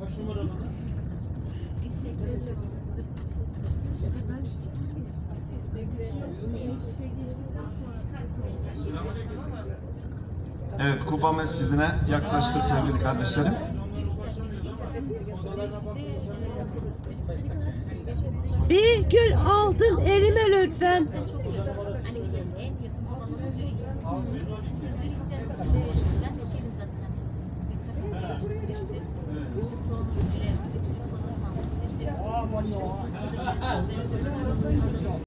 Kaç numaralı? Evet Kuba Mescidi'ne yaklaştık sevgili kardeşlerim. Bir gül aldım elime lütfen. ああートで、別のて。